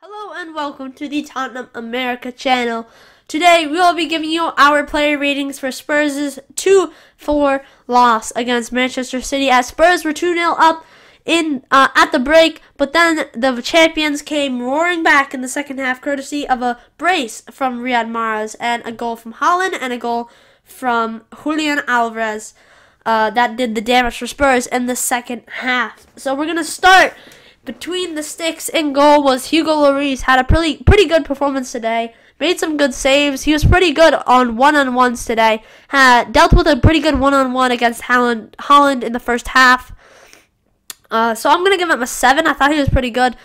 Hello and welcome to the Tottenham America channel. Today we will be giving you our player ratings for Spurs' 2-4 loss against Manchester City as Spurs were 2-0 up in uh, at the break, but then the champions came roaring back in the second half courtesy of a brace from Riyad Mahrez and a goal from Haaland and a goal from Julian Alvarez. Uh, that did the damage for Spurs in the second half. So we're gonna start between the sticks in goal was Hugo Lloris. Had a pretty pretty good performance today. Made some good saves. He was pretty good on one-on-ones today. Had dealt with a pretty good one-on-one against Holland, Haaland in the first half. Uh, so I'm gonna give him a seven. I thought he was pretty good.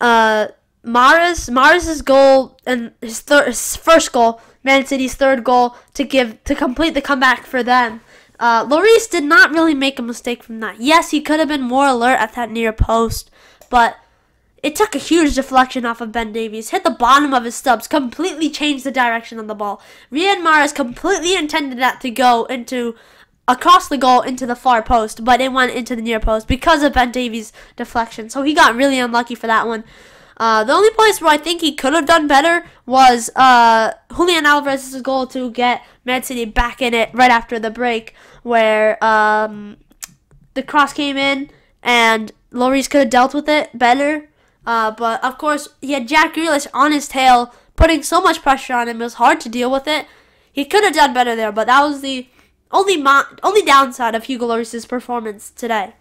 Uh, Mahrez, Mahrez's goal and his third, his first goal, Man City's third goal to give to complete the comeback for them. Uh, Lloris did not really make a mistake from that. Yes, he could have been more alert at that near post, but it took a huge deflection off of Ben Davies, hit the bottom of his stubs, completely changed the direction of the ball. Riyad Mahrez completely intended that to go into across the goal into the far post, but it went into the near post because of Ben Davies' deflection. So he got really unlucky for that one. Uh, the only place where I think he could have done better was uh, Julian Alvarez's goal to get Man City back in it right after the break, where um, the cross came in and Lloris could have dealt with it better. Uh, but of course, he had Jack Grealish on his tail, putting so much pressure on him. It was hard to deal with it. He could have done better there, but that was the only only downside of Hugo Lloris's performance today.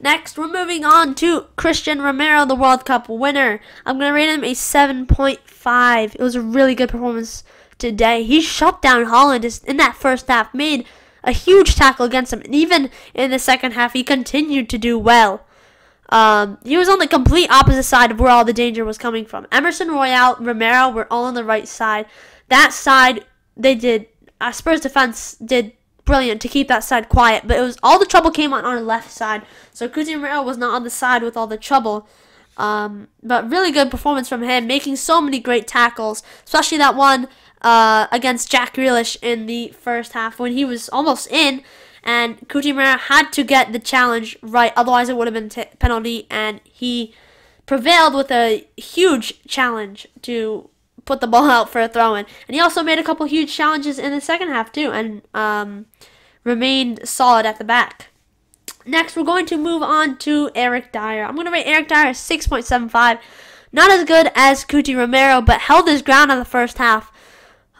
Next, we're moving on to Cristian Romero, the World Cup winner. I'm going to rate him a 7.5. It was a really good performance today. He shut down Haaland in that first half, made a huge tackle against him, and even in the second half, he continued to do well. Um, he was on the complete opposite side of where all the danger was coming from. Emerson Royal, Romero were all on the right side. That side, they did. Uh, Spurs defense did brilliant to keep that side quiet, but it was all the trouble came on our left side. So Coutinho was not on the side with all the trouble. Um, but really good performance from him, making so many great tackles, especially that one uh, against Jack Grealish in the first half when he was almost in, and Coutinho had to get the challenge right, otherwise it would have been penalty, and he prevailed with a huge challenge to put the ball out for a throw in. And he also made a couple huge challenges in the second half too, and um, remained solid at the back. Next, we're going to move on to Eric Dier. I'm going to rate Eric Dier 6.75. Not as good as Cuti Romero, but held his ground in the first half.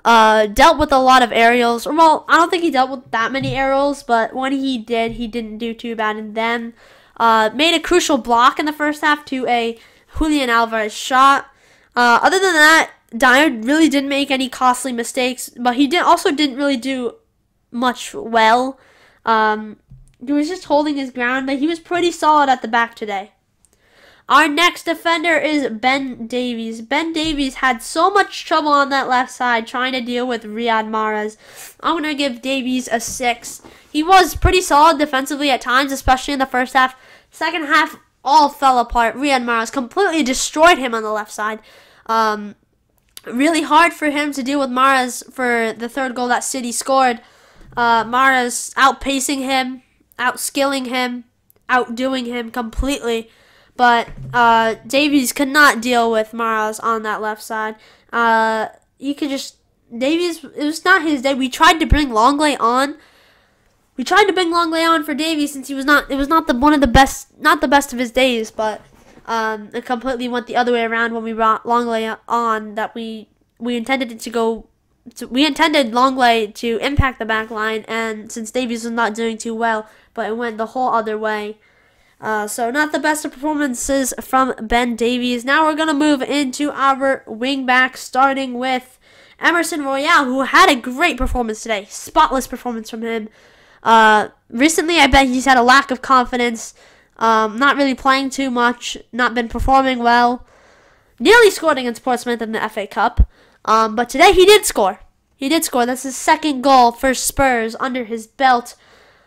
Uh, dealt with a lot of aerials. Well, I don't think he dealt with that many aerials, but when he did, he didn't do too bad. And then uh, made a crucial block in the first half to a Julian Alvarez shot. Uh, other than that, Dier really didn't make any costly mistakes, but he did also didn't really do much well. Um, he was just holding his ground, but he was pretty solid at the back today. Our next defender is Ben Davies. Ben Davies had so much trouble on that left side trying to deal with Riyad Mahrez. I'm going to give Davies a 6. He was pretty solid defensively at times, especially in the first half. Second half, all fell apart. Riyad Mahrez completely destroyed him on the left side. Um, really hard for him to deal with Mahrez for the third goal that City scored. Uh, Mahrez outpacing him, outskilling him, outdoing him completely. But uh, Davies could not deal with Mahrez on that left side. Uh, you could just Davies. It was not his day. We tried to bring Lenglet on. We tried to bring Lenglet on for Davies since he was not. It was not the one of the best, not the best of his days, but um, it completely went the other way around when we brought Lenglet on. That we we intended it to go. To, we intended Lenglet to impact the back line, and since Davies was not doing too well, but it went the whole other way. Uh, so not the best of performances from Ben Davies. Now we're gonna move into our wingback, starting with Emerson Royal, who had a great performance today. Spotless performance from him. Uh, recently, I bet he's had a lack of confidence. Um, not really playing too much, not been performing well. Nearly scored against Portsmouth in the FA Cup, um, but today he did score. He did score. That's his second goal for Spurs under his belt.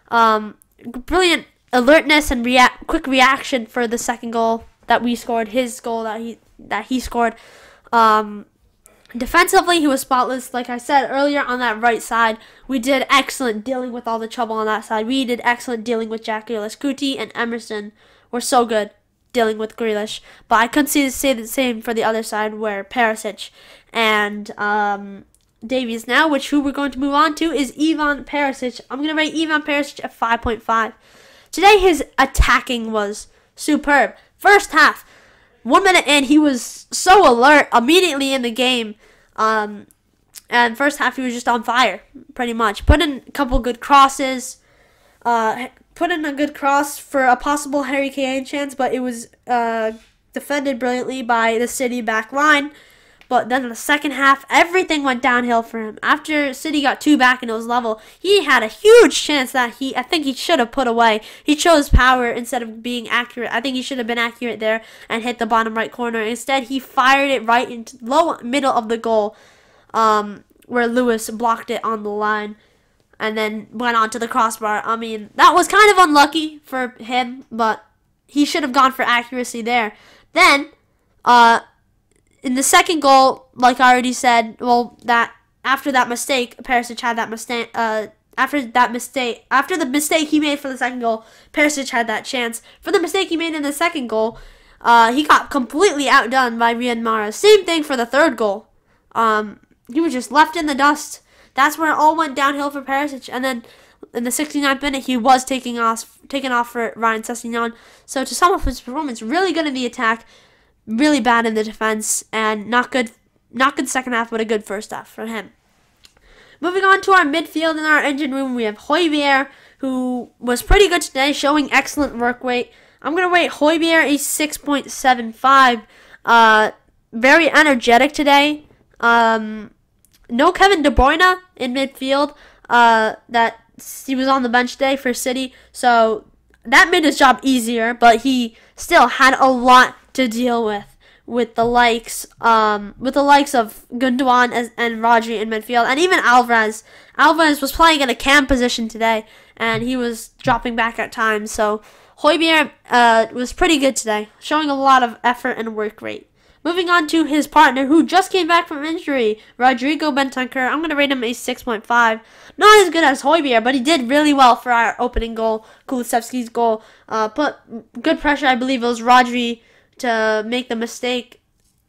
Um, brilliant alertness and react quick reaction for the second goal that we scored. His goal that he that he scored. Um, Defensively, he was spotless. Like I said earlier, on that right side, we did excellent dealing with all the trouble on that side. We did excellent dealing with Jack Grealish. Cuti and Emerson were so good dealing with Grealish. But I couldn't see say the same for the other side, where Perisic and um, Davies now, which who we're going to move on to is Ivan Perisic. I'm going to rate Ivan Perisic at 5.5. Today, his attacking was superb. First half, one minute in, he was so alert immediately in the game. Um, and first half, he was just on fire, pretty much. Put in a couple good crosses. Uh, put in a good cross for a possible Harry Kane chance, but it was uh, defended brilliantly by the City back line. But then in the second half, everything went downhill for him. After City got two back and it was level, he had a huge chance that he, I think he should have put away. He chose power instead of being accurate. I think he should have been accurate there and hit the bottom right corner. Instead, he fired it right into low middle of the goal, um, where Lewis blocked it on the line and then went on to the crossbar. I mean, that was kind of unlucky for him, but he should have gone for accuracy there. Then, uh, in the second goal, like I already said, well, that after that mistake, Perisic had that mistake. Uh, after that mistake, after the mistake he made for the second goal, Perisic had that chance. For the mistake he made in the second goal, uh, he got completely outdone by Riyad Mahrez. Same thing for the third goal. Um, he was just left in the dust. That's where it all went downhill for Perisic. And then in the 69th minute, he was taking off, taken off for Ryan Sessegnon. So to sum up his performance, really good in the attack, really bad in the defense, and not good, not good second half, but a good first half from him. Moving on to our midfield in our engine room, we have Højbjerg, who was pretty good today, showing excellent work rate. I'm going to rate Højbjerg a 6.75. Uh, very energetic today. Um, no Kevin De Bruyne in midfield. Uh, that he was on the bench today for City, so that made his job easier. But he still had a lot to deal with with the likes um with the likes of Gundogan and, and Rodri in midfield and even Alvarez. Alvarez was playing in a cam position today and he was dropping back at times. So Højbjerg uh, was pretty good today, showing a lot of effort and work rate. Moving on to his partner, who just came back from injury, Rodrigo Bentancur. I'm going to rate him a 6.5. Not as good as Højbjerg, but he did really well for our opening goal, Kulusevski's goal. Uh, put good pressure, I believe it was Rodri to make the mistake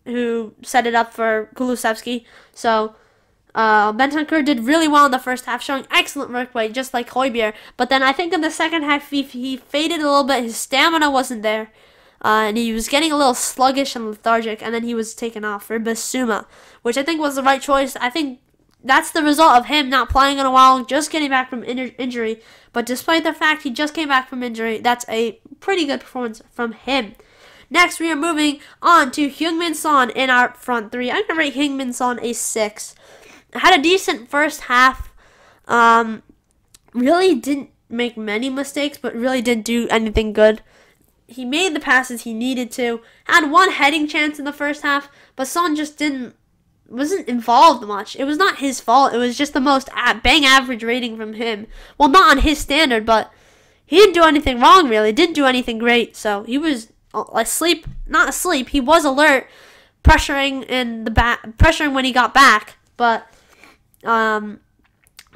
who set it up for Kulusevski. So uh, Bentancur did really well in the first half, showing excellent work rate, just like Højbjerg. But then I think in the second half, he, he faded a little bit. His stamina wasn't there. Uh, and he was getting a little sluggish and lethargic, and then he was taken off for Bissouma, which I think was the right choice. I think that's the result of him not playing in a while, just getting back from in- injury. But despite the fact he just came back from injury, that's a pretty good performance from him. Next, we are moving on to Heung-min Son in our front three. I'm going to rate Heung-min Son a 6. Had a decent first half. Um, really didn't make many mistakes, but really didn't do anything good he made the passes he needed to. Had one heading chance in the first half, but Son just didn't wasn't involved much. It was not his fault. It was just the most bang average rating from him. Well, not on his standard, but he didn't do anything wrong really. Didn't do anything great. So he was asleep, not asleep. He was alert, pressuring in the back, pressuring when he got back, but um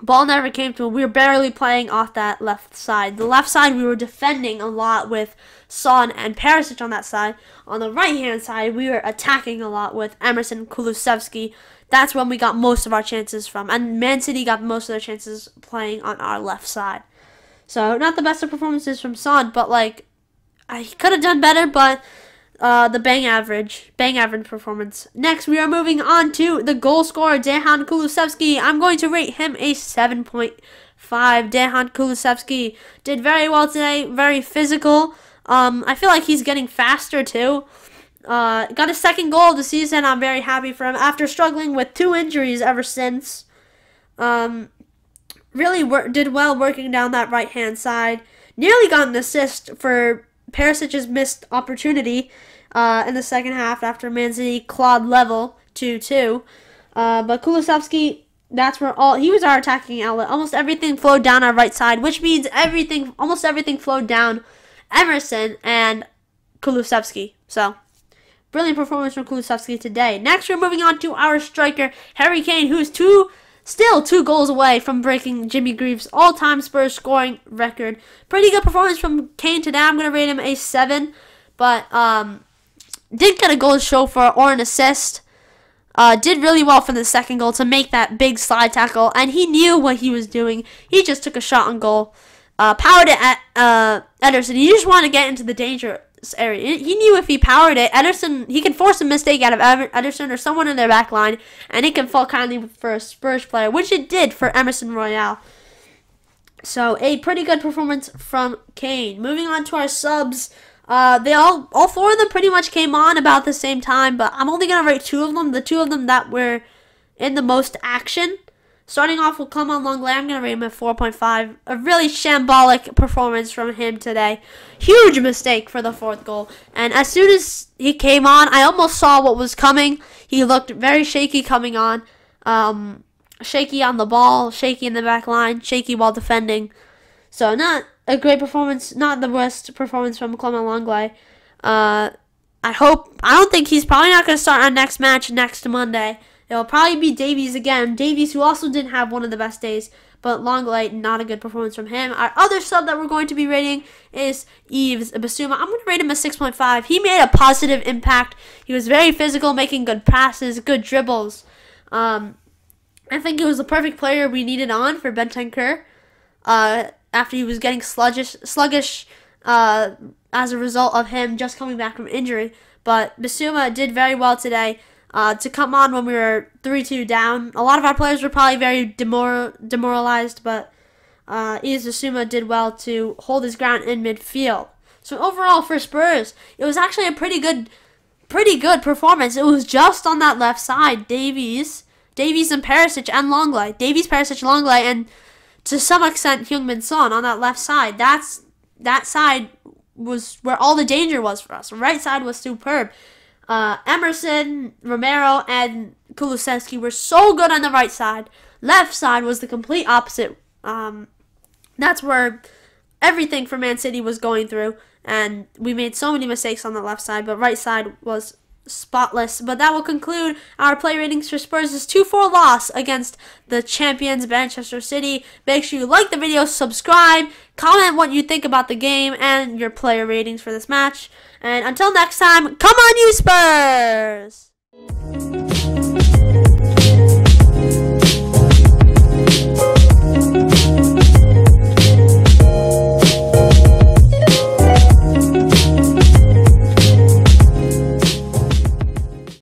Ball never came to him. We were barely playing off that left side. The left side, we were defending a lot with Son and Perisic on that side. On the right hand side, we were attacking a lot with Emerson Kulusevski. That's when we got most of our chances from. And Man City got most of their chances playing on our left side. So, not the best of performances from Son, but like, I could have done better, but uh, the bang average, bang average performance. Next, we are moving on to the goal scorer, Dejan Kulusevski. I'm going to rate him a 7.5. Dejan Kulusevski did very well today, very physical. Um, I feel like he's getting faster too. Uh, got a second goal of the season. I'm very happy for him after struggling with two injuries ever since. Um, really did well working down that right hand side. Nearly got an assist for Perisic's missed opportunity uh, in the second half after Man City clawed level 2 2. Uh, but Kulusevski, that's where all he was our attacking outlet. Almost everything flowed down our right side, which means everything, almost everything flowed down Emerson and Kulusevski. So, brilliant performance from Kulusevski today. Next, we're moving on to our striker, Harry Kane, who's two, still two goals away from breaking Jimmy Greaves' all-time Spurs scoring record. Pretty good performance from Kane today. I'm going to rate him a 7, but um, did get a goal to show for or an assist. Uh, did really well for the second goal to make that big slide tackle, and he knew what he was doing. He just took a shot on goal, uh, powered it at uh, Ederson. He just wanted to get into the danger area. He knew if he powered it, Ederson he can force a mistake out of Ederson or someone in their back line, and it can fall kindly for a Spurs player, which it did for Emerson Royal. So a pretty good performance from Kane. Moving on to our subs. Uh, they all, all four of them pretty much came on about the same time, but I'm only gonna rate two of them. The two of them that were in the most action. Starting off with Clement Lenglet, I'm gonna rate him at 4.5. A really shambolic performance from him today. Huge mistake for the fourth goal. And as soon as he came on, I almost saw what was coming. He looked very shaky coming on. Um, shaky on the ball, shaky in the back line, shaky while defending. So not a great performance, not the worst performance from Clement Lenglet. Uh, I hope. I don't think he's probably not going to start our next match next Monday. It'll probably be Davies again. Davies, who also didn't have one of the best days, but Lenglet, not a good performance from him. Our other sub that we're going to be rating is Yves Bissouma. I'm going to rate him a 6.5. He made a positive impact. He was very physical, making good passes, good dribbles. Um, I think he was the perfect player we needed on for Bentancur. Uh, after he was getting sluggish, sluggish uh, as a result of him just coming back from injury. But Basuma did very well today uh, to come on when we were 3-2 down. A lot of our players were probably very demor- demoralized, but uh, Yves did well to hold his ground in midfield. So overall for Spurs, it was actually a pretty good, pretty good performance. It was just on that left side, Davies, Davies and Perisic and Lenglet, Davies, Perisic, Lenglet, and to some extent Heung-min Son on that left side. That's that side was where all the danger was for us. right side was superb. Uh, Emerson, Romero, and Kulusevski were so good on the right side. Left side was the complete opposite. Um, that's where everything for Man City was going through, and we made so many mistakes on the left side. But right side was spotless. But that will conclude our play ratings for Spurs' 2-4 loss against the champions Manchester City. Make sure you like the video, subscribe, comment what you think about the game and your player ratings for this match. And until next time, come on you Spurs!